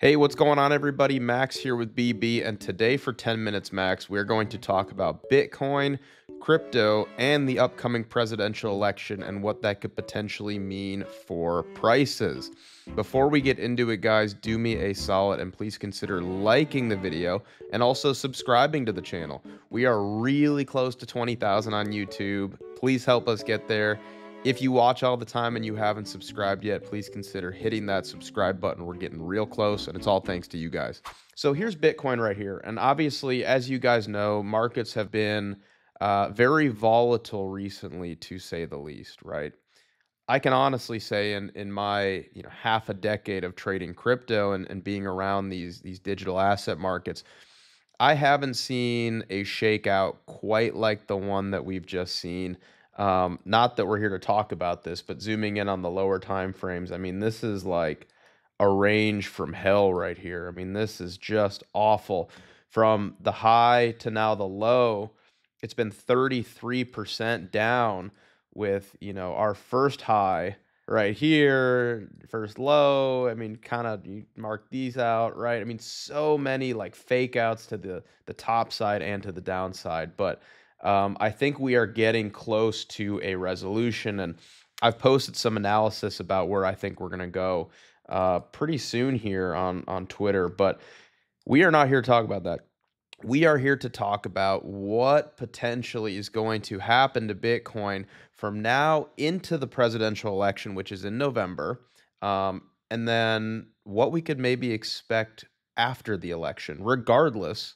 Hey, what's going on, everybody? Max here with BB, and today for 10 Minutes Max, we're going to talk about Bitcoin, crypto, and the upcoming presidential election and what that could potentially mean for prices. Before we get into it, guys, do me a solid and please consider liking the video and also subscribing to the channel. We are really close to 20,000 on YouTube. Please help us get there. If you watch all the time and you haven't subscribed yet, please consider hitting that subscribe button. We're getting real close, and it's all thanks to you guys. So here's Bitcoin right here. And obviously, as you guys know, markets have been uh, very volatile recently, to say the least, right? I can honestly say in in my you know half a decade of trading crypto and, and being around these these digital asset markets, I haven't seen a shakeout quite like the one that we've just seen um, not that we're here to talk about this, but zooming in on the lower time frames, I mean, this is like a range from hell right here. I mean, this is just awful. From the high to now the low, it's been 33% down with, you know, our first high right here, first low. I mean, kind of you mark these out, right? I mean, so many like fake outs to the the top side and to the downside, but um, I think we are getting close to a resolution, and I've posted some analysis about where I think we're going to go uh, pretty soon here on on Twitter. But we are not here to talk about that. We are here to talk about what potentially is going to happen to Bitcoin from now into the presidential election, which is in November, um, and then what we could maybe expect after the election, regardless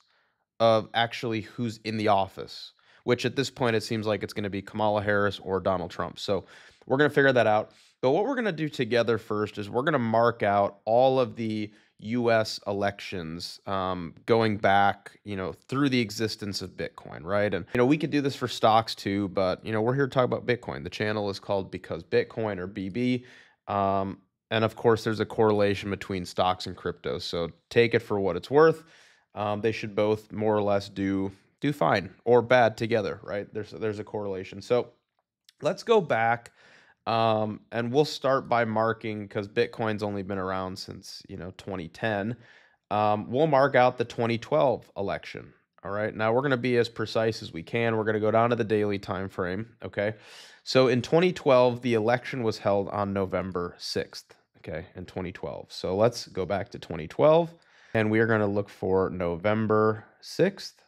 of actually who's in the office which at this point it seems like it's going to be Kamala Harris or Donald Trump. So we're going to figure that out. But what we're going to do together first is we're going to mark out all of the U.S. elections um, going back, you know, through the existence of Bitcoin, right? And you know, we could do this for stocks too, but you know, we're here to talk about Bitcoin. The channel is called Because Bitcoin or BB. Um, and of course, there's a correlation between stocks and crypto. So take it for what it's worth. Um, they should both more or less do do fine or bad together, right? There's there's a correlation. So let's go back um, and we'll start by marking because Bitcoin's only been around since you know 2010. Um, we'll mark out the 2012 election. All right. Now we're going to be as precise as we can. We're going to go down to the daily time frame. Okay. So in 2012, the election was held on November 6th. Okay. In 2012. So let's go back to 2012 and we are going to look for November 6th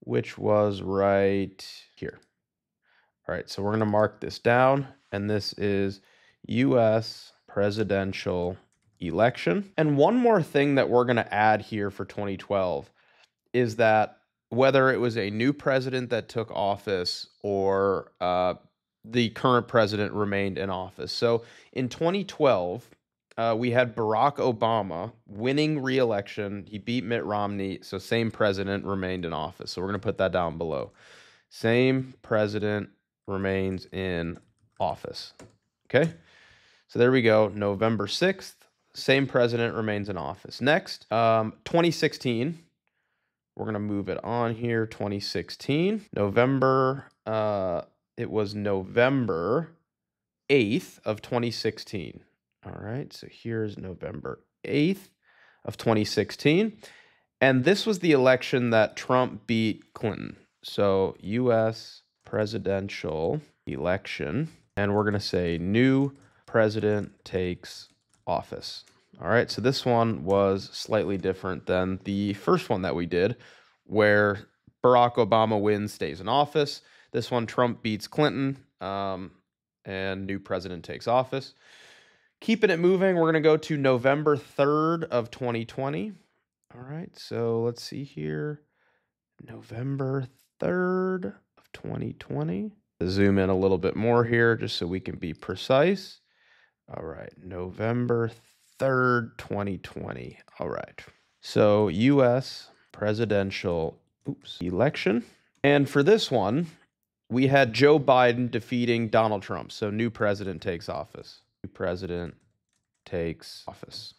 which was right here. All right, so we're going to mark this down, and this is U.S. presidential election. And one more thing that we're going to add here for 2012 is that whether it was a new president that took office or uh, the current president remained in office. So in 2012, uh, we had Barack Obama winning re-election. He beat Mitt Romney, so same president remained in office. So we're going to put that down below. Same president remains in office. Okay? So there we go. November 6th, same president remains in office. Next, um, 2016. We're going to move it on here. 2016. November, uh, it was November 8th of 2016. All right, so here's November 8th of 2016. And this was the election that Trump beat Clinton. So, US presidential election. And we're going to say new president takes office. All right, so this one was slightly different than the first one that we did, where Barack Obama wins, stays in office. This one, Trump beats Clinton, um, and new president takes office. Keeping it moving, we're going to go to November 3rd of 2020. All right, so let's see here. November 3rd of 2020. Zoom in a little bit more here just so we can be precise. All right, November 3rd, 2020. All right. So, US presidential oops, election. And for this one, we had Joe Biden defeating Donald Trump. So, new president takes office president takes office.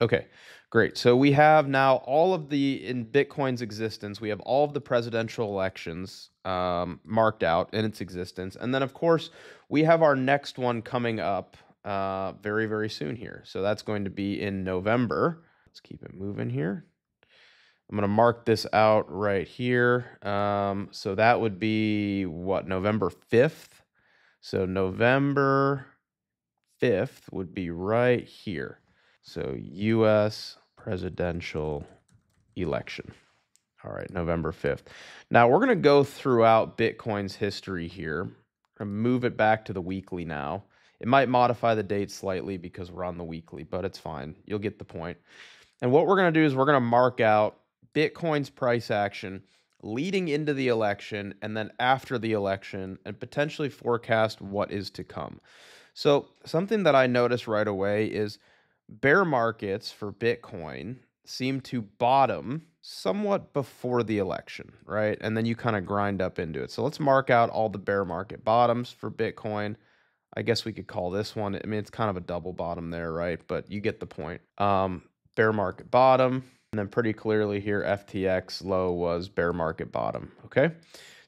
Okay, great. So we have now all of the in Bitcoin's existence. We have all of the presidential elections um, marked out in its existence, and then of course we have our next one coming up uh, very very soon here. So that's going to be in November. Let's keep it moving here. I'm going to mark this out right here. Um, so that would be what, November 5th? So November 5th would be right here. So US presidential election. All right, November 5th. Now we're going to go throughout Bitcoin's history here. move it back to the weekly now. It might modify the date slightly because we're on the weekly, but it's fine. You'll get the point. And what we're going to do is we're going to mark out Bitcoin's price action leading into the election and then after the election and potentially forecast what is to come. So, something that I noticed right away is bear markets for Bitcoin seem to bottom somewhat before the election, right? And then you kind of grind up into it. So, let's mark out all the bear market bottoms for Bitcoin. I guess we could call this one. I mean, it's kind of a double bottom there, right? But you get the point. Um, bear market bottom, and then pretty clearly here, FTX low was bear market bottom. Okay.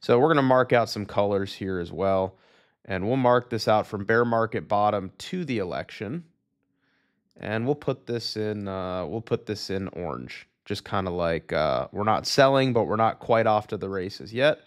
So we're going to mark out some colors here as well. And we'll mark this out from bear market bottom to the election. And we'll put this in, uh, we'll put this in orange. Just kind of like uh, we're not selling, but we're not quite off to the races yet.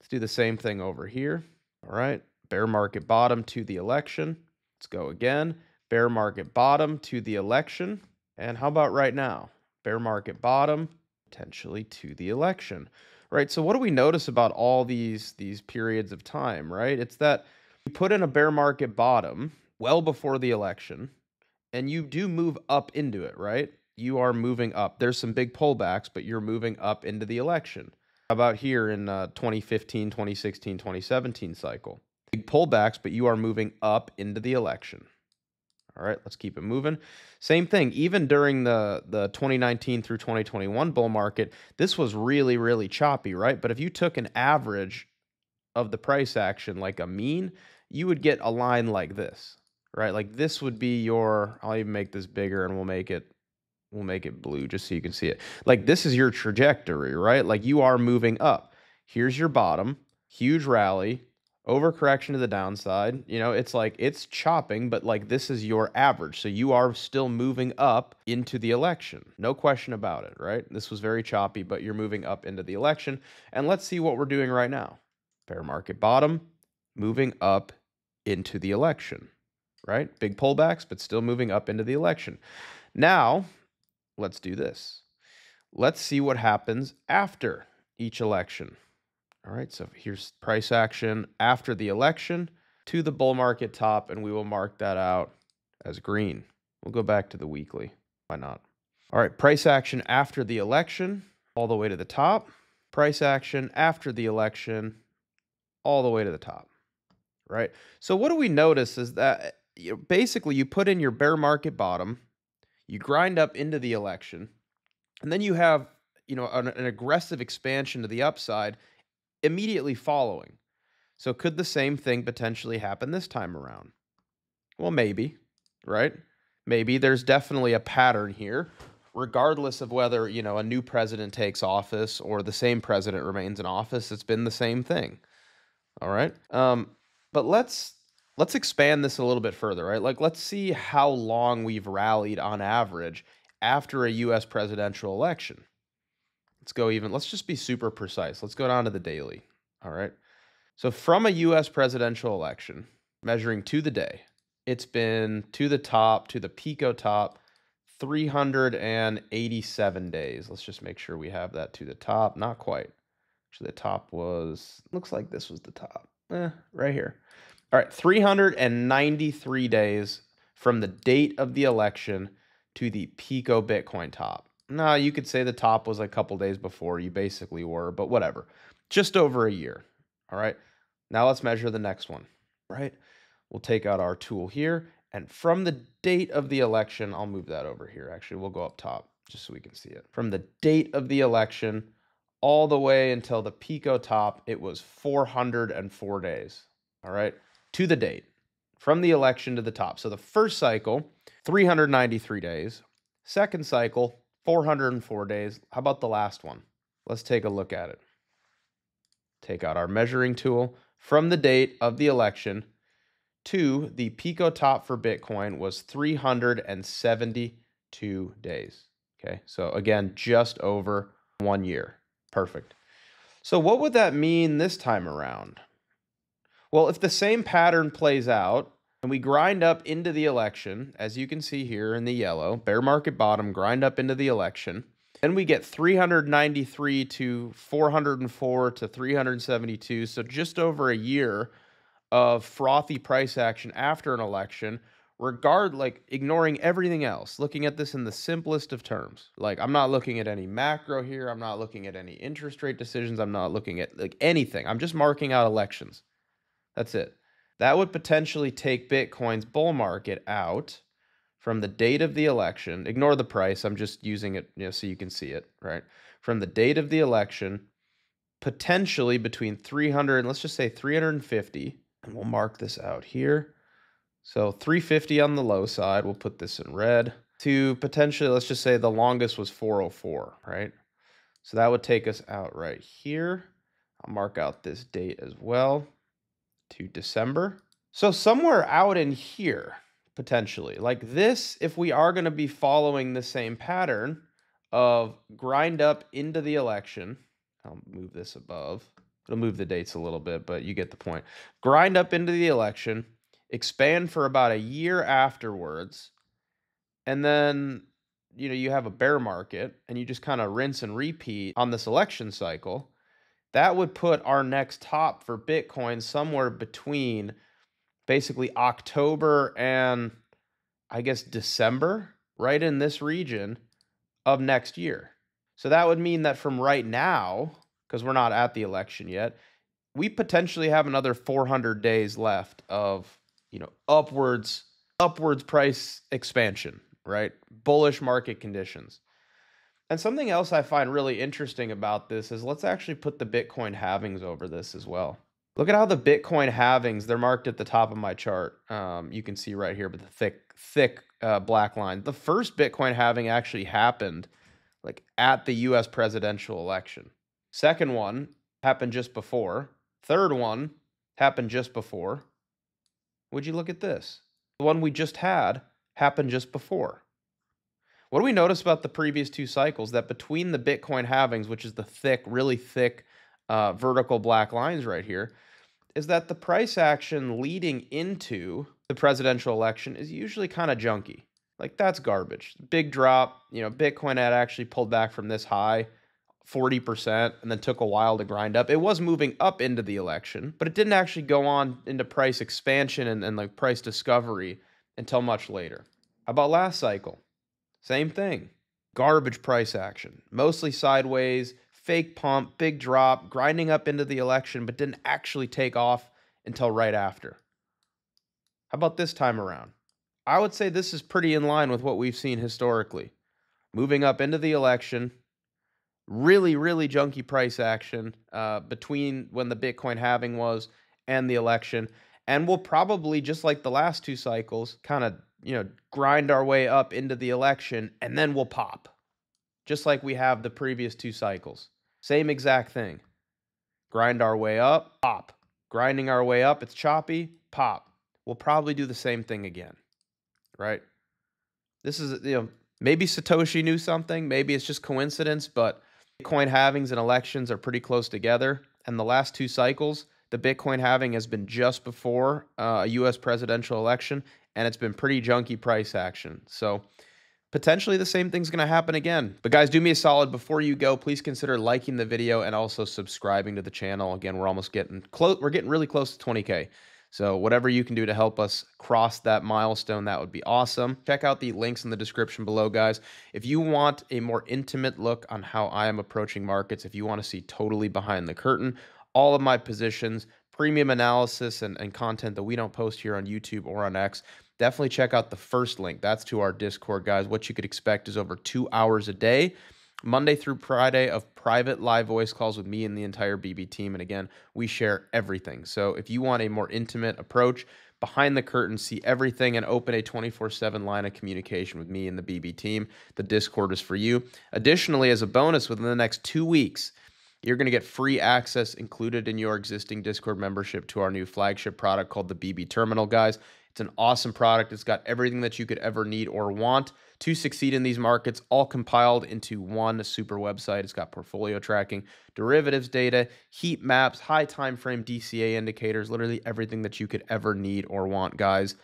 Let's do the same thing over here. All right. Bear market bottom to the election. Let's go again. Bear market bottom to the election. And how about right now? bear market bottom, potentially to the election. Right? So what do we notice about all these these periods of time, right? It's that you put in a bear market bottom well before the election and you do move up into it, right? You are moving up. There's some big pullbacks, but you're moving up into the election. How about here in uh, 2015, 2016, 2017 cycle? Big pullbacks, but you are moving up into the election. All right, let's keep it moving. Same thing, even during the, the 2019 through 2021 bull market, this was really, really choppy, right? But if you took an average of the price action, like a mean, you would get a line like this, right? Like this would be your, I'll even make this bigger and we'll make it, we'll make it blue just so you can see it. Like this is your trajectory, right? Like you are moving up. Here's your bottom, huge rally, overcorrection to the downside. You know, it's like it's chopping, but like this is your average. So you are still moving up into the election. No question about it, right? This was very choppy, but you're moving up into the election. And let's see what we're doing right now. bear market bottom, moving up into the election, right? Big pullbacks, but still moving up into the election. Now, let's do this. Let's see what happens after each election. All right, so here's price action after the election to the bull market top, and we will mark that out as green. We'll go back to the weekly. Why not? All right, price action after the election, all the way to the top. Price action after the election, all the way to the top. Right. So what do we notice is that you know, basically you put in your bear market bottom, you grind up into the election, and then you have you know an, an aggressive expansion to the upside immediately following. So, could the same thing potentially happen this time around? Well, maybe, right? Maybe there's definitely a pattern here, regardless of whether, you know, a new president takes office or the same president remains in office. It's been the same thing. All right. Um, but let's let's expand this a little bit further, right? Like let's see how long we've rallied on average after a US presidential election. Let's go even, let's just be super precise. Let's go down to the daily. All right. So from a US presidential election, measuring to the day, it's been to the top, to the Pico top, 387 days. Let's just make sure we have that to the top. Not quite. Actually, the top was, looks like this was the top. Eh, right here. All right, 393 days from the date of the election to the Pico Bitcoin top. No, you could say the top was a couple days before you basically were, but whatever. Just over a year. All right. Now let's measure the next one. Right. We'll take out our tool here. And from the date of the election, I'll move that over here. Actually, we'll go up top just so we can see it. From the date of the election all the way until the Pico top, it was 404 days. All right. To the date from the election to the top. So the first cycle, 393 days. Second cycle, 404 days. How about the last one? Let's take a look at it. Take out our measuring tool. From the date of the election to the Pico top for Bitcoin was 372 days. Okay, so again, just over one year. Perfect. So what would that mean this time around? Well, if the same pattern plays out and we grind up into the election, as you can see here in the yellow, bear market bottom, grind up into the election, then we get 393 to 404 to 372, so just over a year of frothy price action after an election regard like ignoring everything else looking at this in the simplest of terms. Like i'm not looking at any macro here i'm not looking at any interest rate decisions i'm not looking at like anything. I'm just marking out elections. That's it. That would potentially take bitcoin's bull market out from the date of the election. Ignore the price i'm just using it you know so you can see it right? From the date of the election potentially between 300 let's just say 350 and we'll mark this out here so 350 on the low side, we'll put this in red. To potentially, let's just say the longest was 404, right? So that would take us out right here. I'll mark out this date as well to December. So somewhere out in here, potentially, like this, if we are going to be following the same pattern of grind up into the election, I'll move this above. It'll move the dates a little bit, but you get the point. Grind up into the election expand for about a year afterwards, and then you know you have a bear market and you just kind of rinse and repeat on this election cycle, that would put our next top for Bitcoin somewhere between basically October and I guess December, right in this region of next year. So that would mean that from right now, because we're not at the election yet, we potentially have another 400 days left of you know, upwards upwards price expansion, right? Bullish market conditions. And something else I find really interesting about this is let's actually put the Bitcoin halvings over this as well. Look at how the Bitcoin halvings, they're marked at the top of my chart. Um, you can see right here with the thick, thick uh, black line. The first Bitcoin halving actually happened like at the US presidential election. Second one happened just before. Third one happened just before. Would you look at this? The one we just had happened just before. What do we notice about the previous two cycles? That between the Bitcoin halvings, which is the thick, really thick uh, vertical black lines right here, is that the price action leading into the presidential election is usually kind of junky. Like that's garbage. Big drop. You know, Bitcoin had actually pulled back from this high 40% and then took a while to grind up. It was moving up into the election, but it didn't actually go on into price expansion and, and like price discovery until much later. How about last cycle? Same thing. Garbage price action, mostly sideways, fake pump, big drop, grinding up into the election, but didn't actually take off until right after. How about this time around? I would say this is pretty in line with what we've seen historically. Moving up into the election, really, really junky price action uh, between when the Bitcoin halving was and the election. And we'll probably, just like the last two cycles, kind of, you know, grind our way up into the election and then we'll pop, just like we have the previous two cycles. Same exact thing. Grind our way up, pop. Grinding our way up, it's choppy, pop. We'll probably do the same thing again, right? This is, you know, maybe Satoshi knew something, maybe it's just coincidence, but Bitcoin halvings and elections are pretty close together. And the last two cycles, the Bitcoin halving has been just before uh, a US presidential election, and it's been pretty junky price action. So potentially the same thing's going to happen again. But guys, do me a solid before you go. Please consider liking the video and also subscribing to the channel. Again, we're almost getting close. We're getting really close to 20K. So whatever you can do to help us cross that milestone, that would be awesome. Check out the links in the description below, guys. If you want a more intimate look on how I am approaching markets, if you want to see totally behind the curtain, all of my positions, premium analysis, and, and content that we don't post here on YouTube or on X, definitely check out the first link. That's to our Discord, guys. What you could expect is over two hours a day Monday through Friday of private live voice calls with me and the entire BB team. And again, we share everything. So if you want a more intimate approach, behind the curtain, see everything, and open a 24 7 line of communication with me and the BB team, the Discord is for you. Additionally, as a bonus, within the next two weeks, you're going to get free access included in your existing Discord membership to our new flagship product called the BB Terminal, guys. It's an awesome product. It's got everything that you could ever need or want to succeed in these markets, all compiled into one super website. It's got portfolio tracking, derivatives data, heat maps, high time frame DCA indicators, literally everything that you could ever need or want, guys.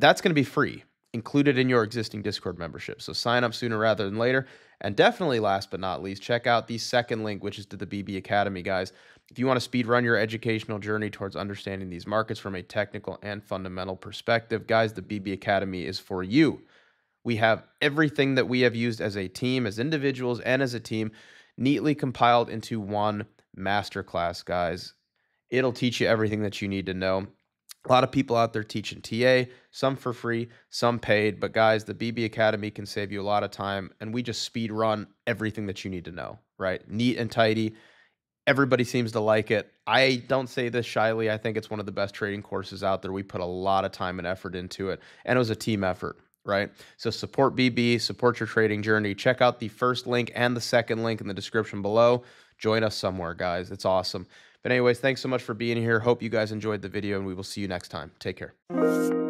That's going to be free, included in your existing Discord membership. So sign up sooner rather than later. And definitely, last but not least, check out the second link, which is to the BB Academy, guys. If you want to speed run your educational journey towards understanding these markets from a technical and fundamental perspective, guys, the BB Academy is for you. We have everything that we have used as a team, as individuals, and as a team neatly compiled into one masterclass, guys. It'll teach you everything that you need to know. A lot of people out there teaching TA, some for free, some paid. But guys, the BB Academy can save you a lot of time, and we just speed run everything that you need to know, right? Neat and tidy. Everybody seems to like it. I don't say this shyly. I think it's one of the best trading courses out there. We put a lot of time and effort into it, and it was a team effort, right? So support BB, support your trading journey. Check out the first link and the second link in the description below. Join us somewhere, guys. It's awesome. But anyways, thanks so much for being here. Hope you guys enjoyed the video, and we will see you next time. Take care.